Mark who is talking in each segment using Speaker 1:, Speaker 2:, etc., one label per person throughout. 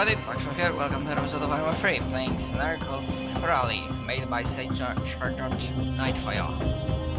Speaker 1: everybody, Baxter here, welcome to episode of Arma 3, playing Scenario called Rally, made by Sage Sergeant Nightfire.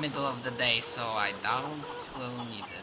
Speaker 1: Middle of the day, so I doubt we'll need it.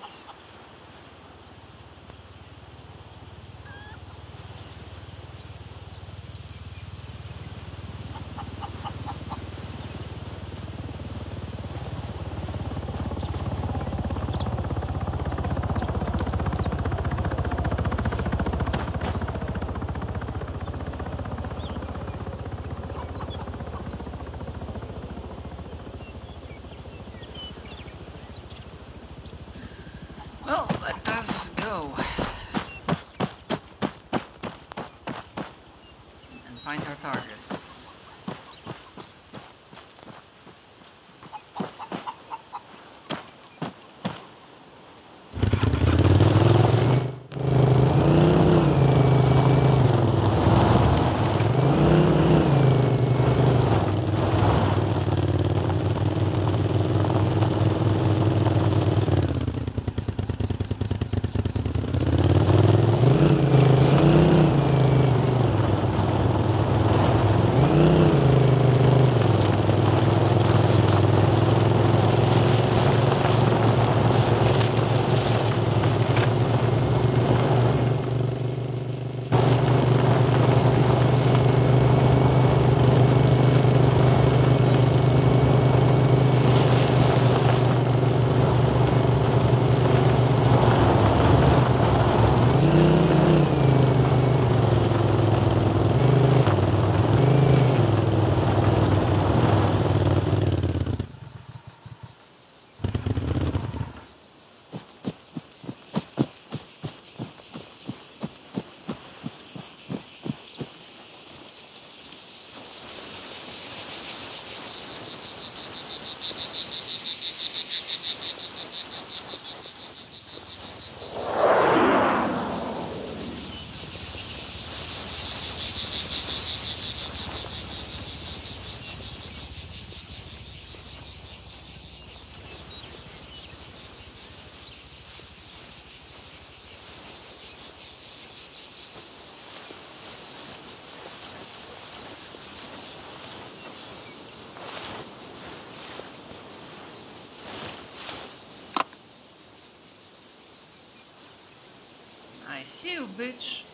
Speaker 1: You,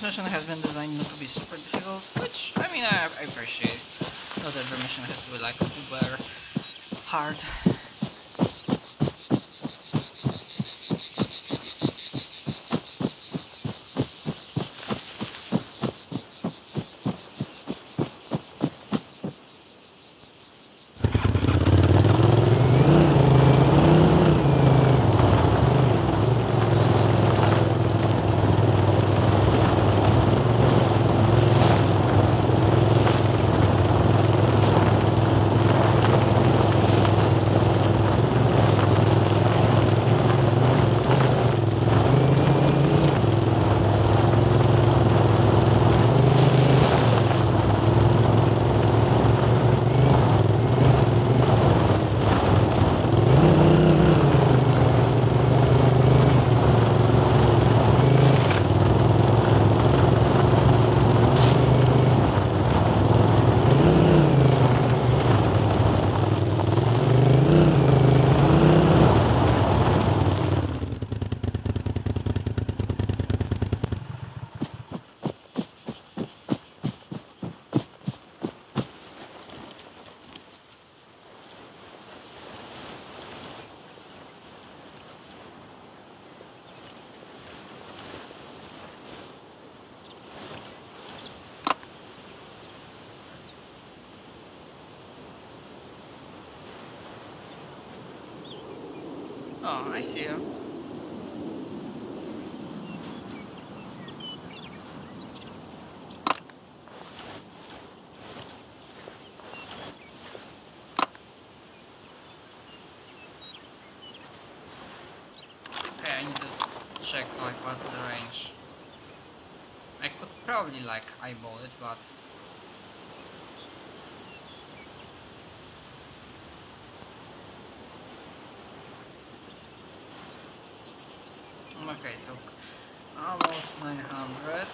Speaker 1: this mission has been designed not to be super difficult, which, I mean, I, I appreciate. Not every mission has to be like uber hard. I need to check like what's the range. I could probably like eyeball it, but Okay, so almost 900.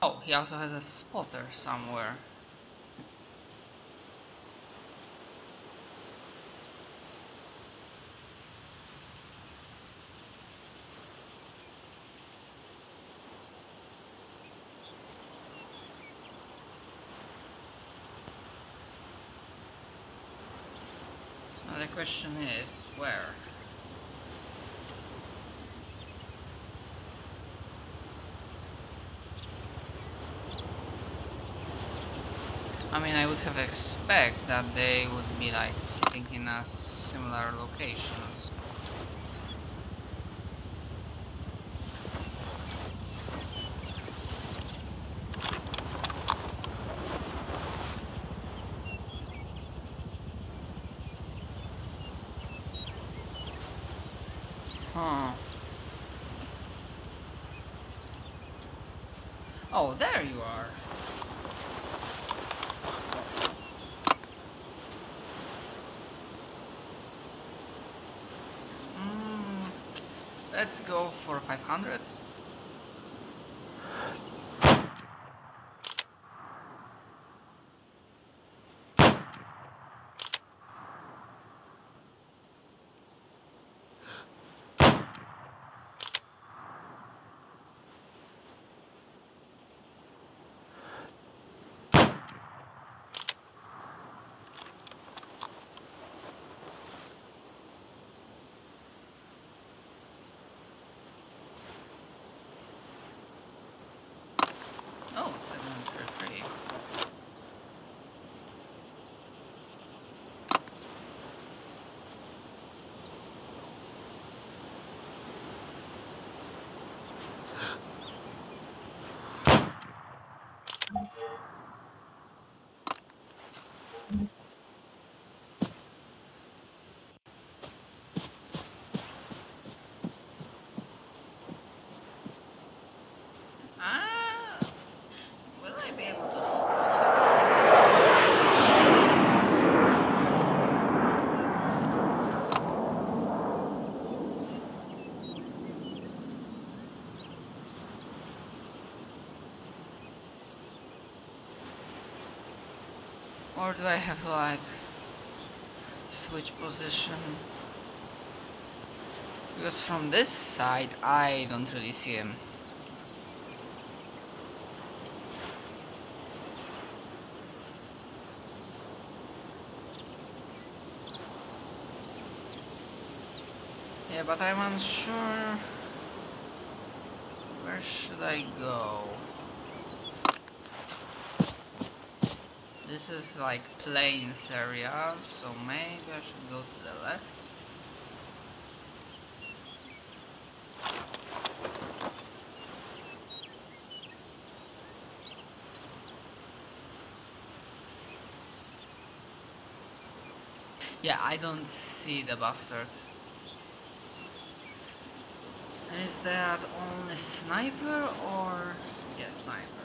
Speaker 1: Oh, he also has a spotter somewhere. Now the question is, where? I mean, I would have expect that they would be like sitting in a similar locations. Huh. Oh, there you are. Or do I have like switch position? Because from this side I don't really see him. Yeah, but I'm unsure where should I go? This is like plains area, so maybe I should go to the left. Yeah, I don't see the bastard. Is that only sniper or... Yeah, sniper.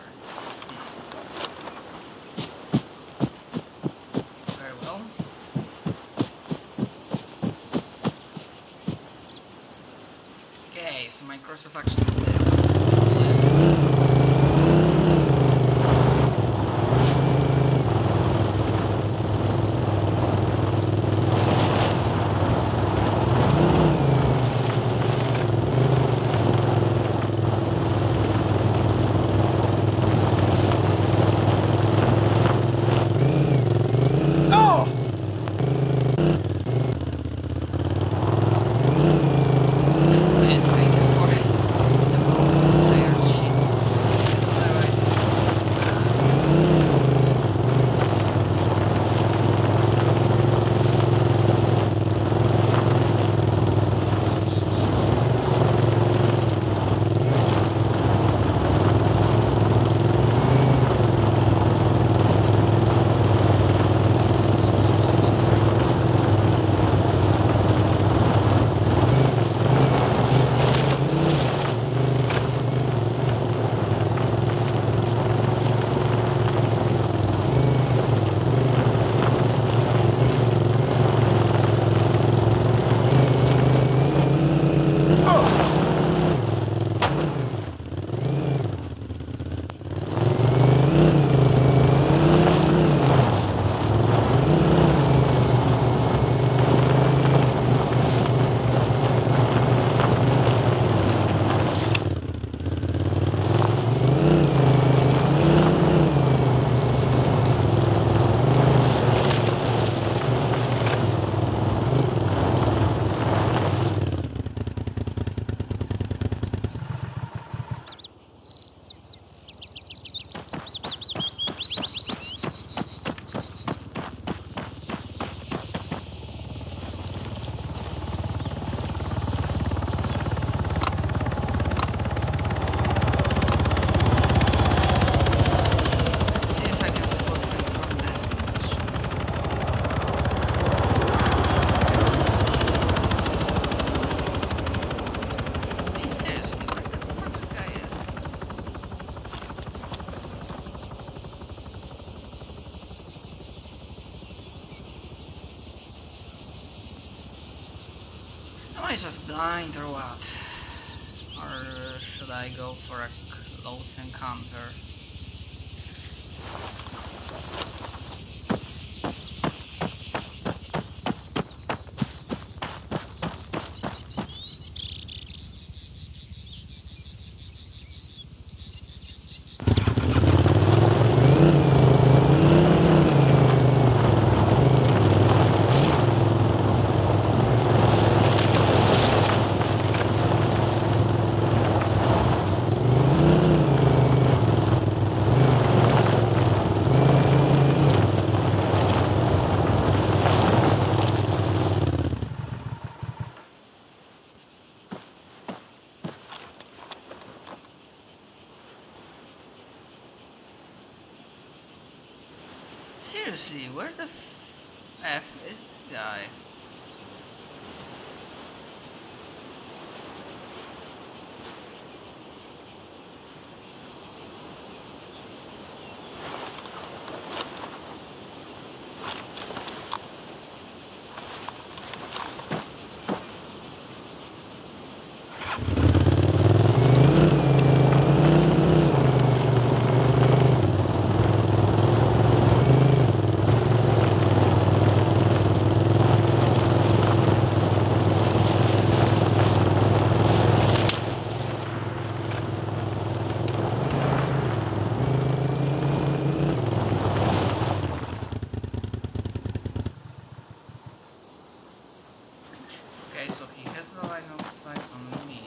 Speaker 1: The line of sight on me?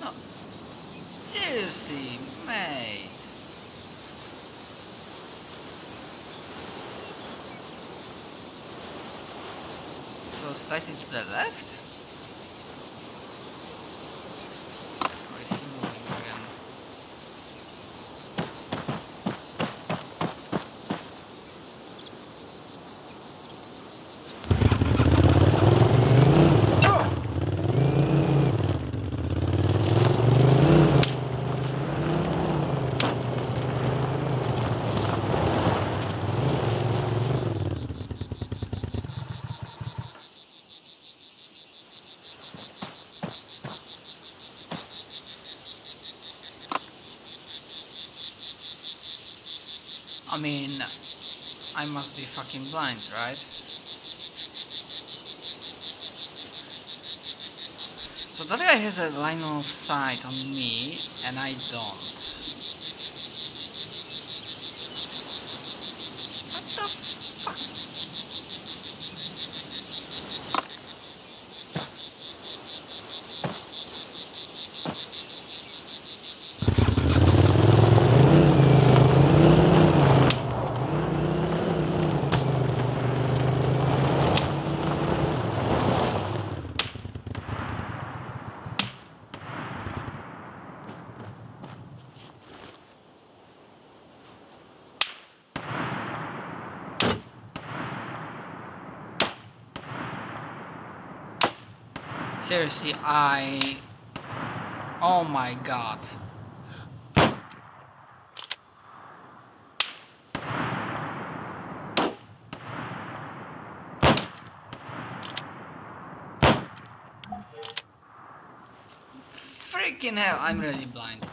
Speaker 1: No. Seriously, mate. Slightly to the left? Or is he moving again? I mean, I must be fucking blind, right? So that guy has a line of sight on me, and I don't. Seriously, I... Oh my god. Freaking hell, I'm really blind.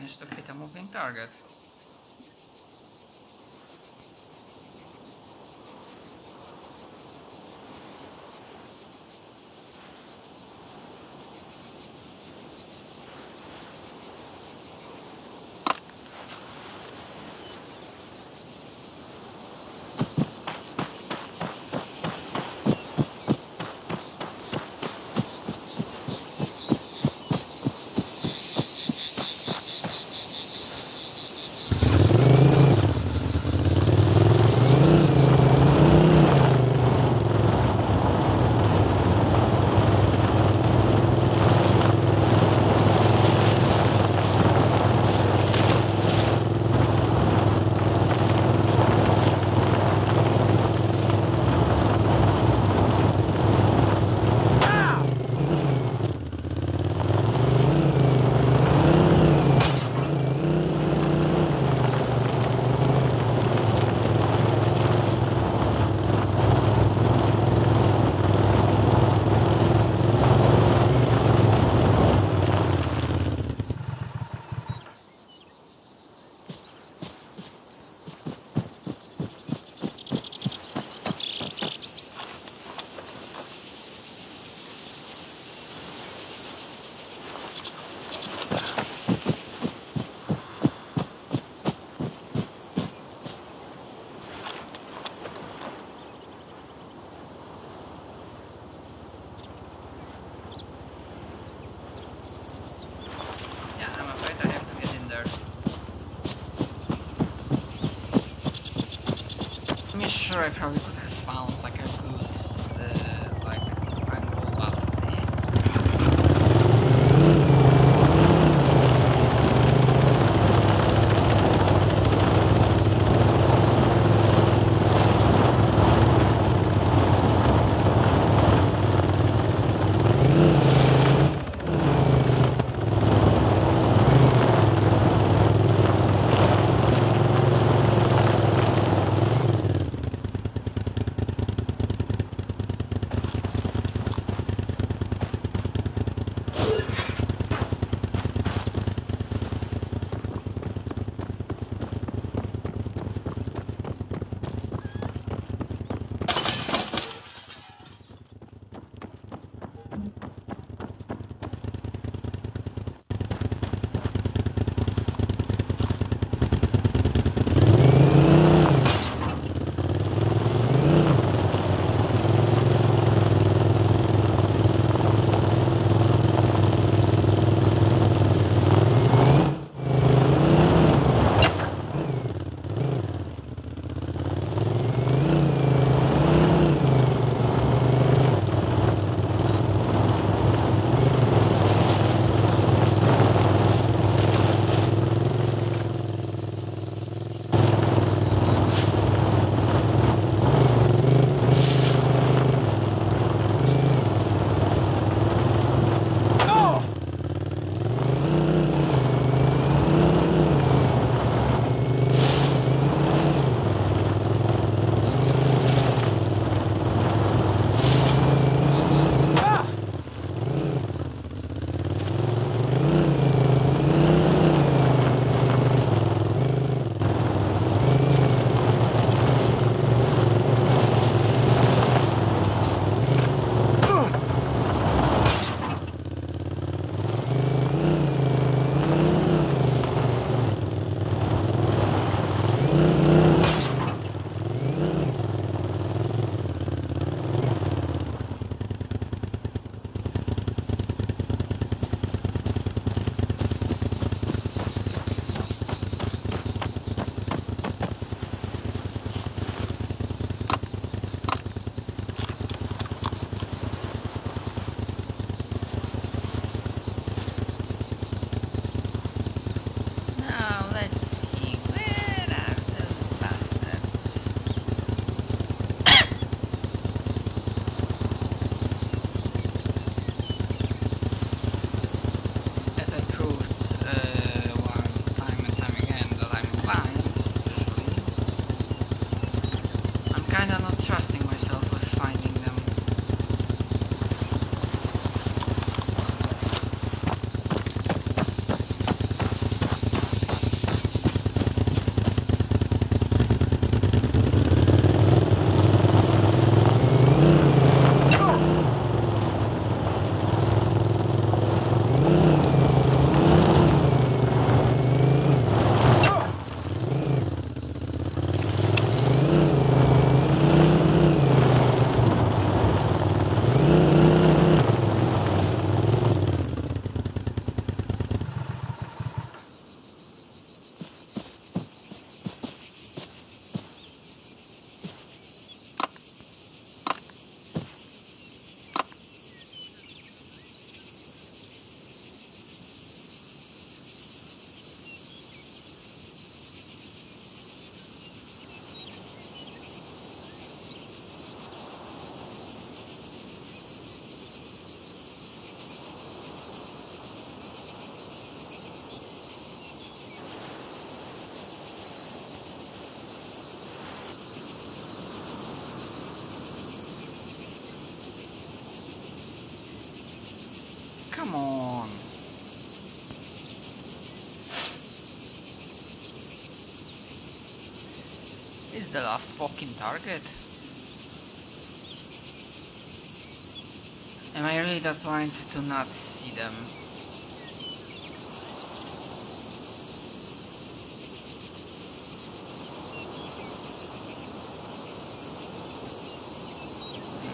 Speaker 1: Nice, I managed to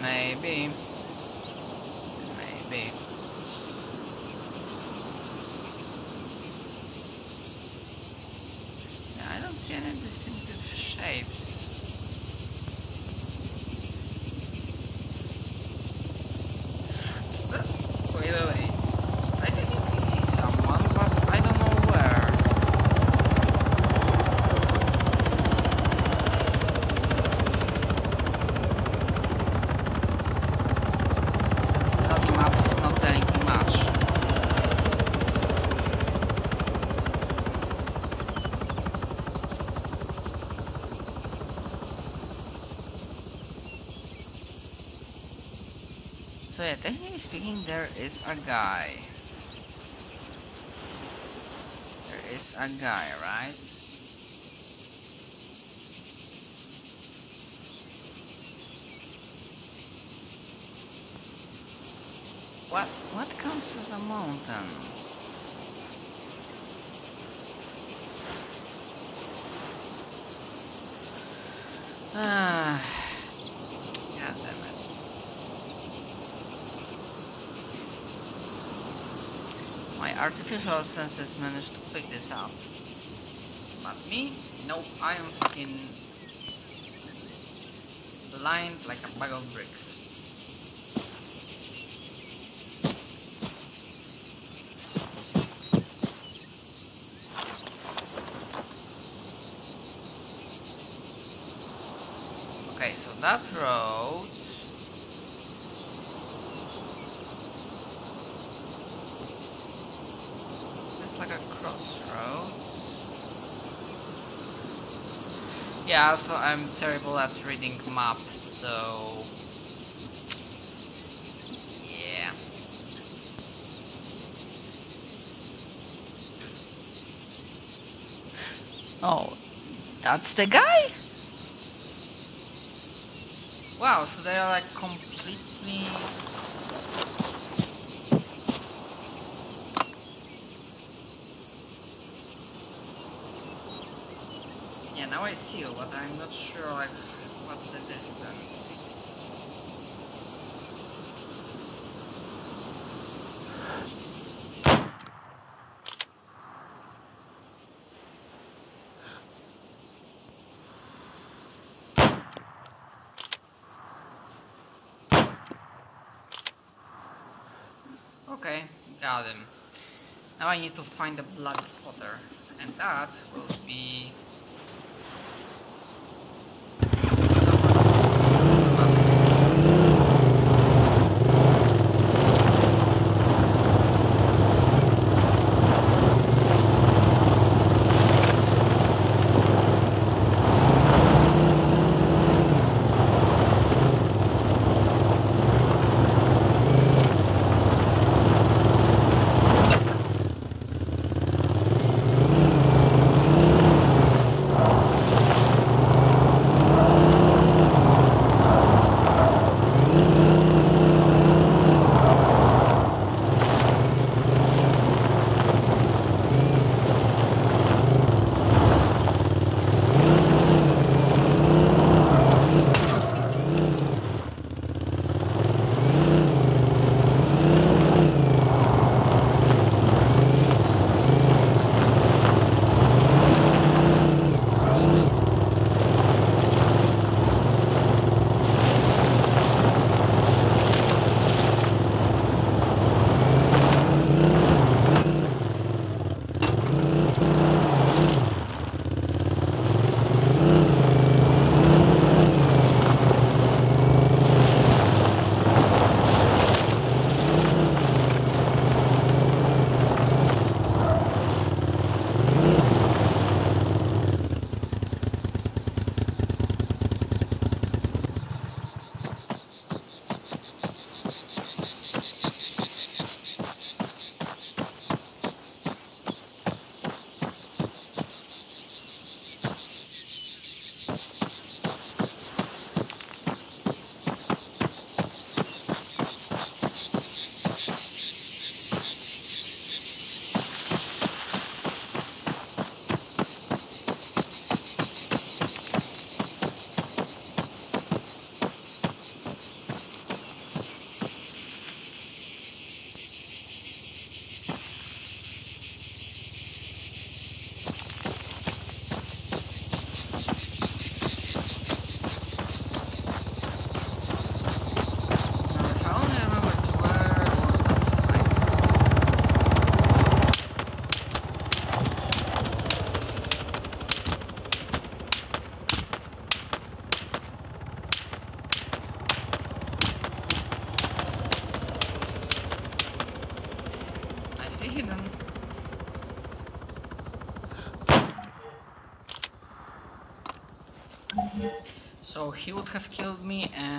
Speaker 1: Maybe. Maybe. Yeah, I don't see any distinctive shapes. Wait, wait, wait. I definitely see someone, but I don't know where. The map is not telling me much. So yeah, technically speaking, there is a guy. There is a guy, right? What what comes to the mountain? Ah, God damn it. My artificial senses managed to pick this up. But me? Nope, I am fucking blind like a bag of bricks. Okay, so that road It's like a crossroad. Yeah, also I'm terrible at reading maps, so yeah. Oh, that's the guy? Wow, so they are like completely Now I but I'm not sure like what's the distance. Okay, got him. Now I need to find a blood spotter, and that will be So he would have killed me and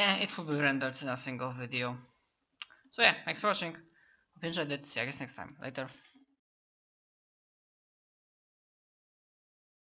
Speaker 1: Yeah, it will be rendered in a single video. So yeah, thanks for watching. Hope you enjoyed it. See you guys next time. Later.